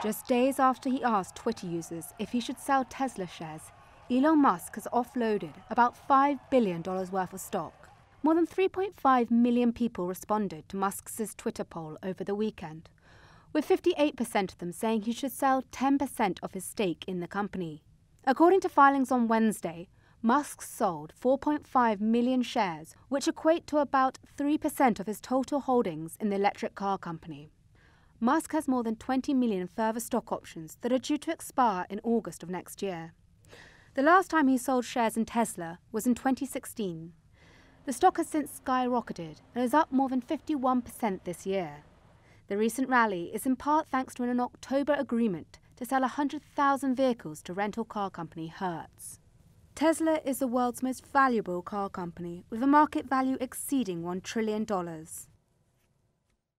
Just days after he asked Twitter users if he should sell Tesla shares, Elon Musk has offloaded about $5 billion worth of stock. More than 3.5 million people responded to Musk's Twitter poll over the weekend, with 58% of them saying he should sell 10% of his stake in the company. According to filings on Wednesday, Musk sold 4.5 million shares, which equate to about 3% of his total holdings in the electric car company. Musk has more than 20 million further stock options that are due to expire in August of next year. The last time he sold shares in Tesla was in 2016. The stock has since skyrocketed and is up more than 51% this year. The recent rally is in part thanks to an October agreement to sell 100,000 vehicles to rental car company Hertz. Tesla is the world's most valuable car company with a market value exceeding $1 trillion.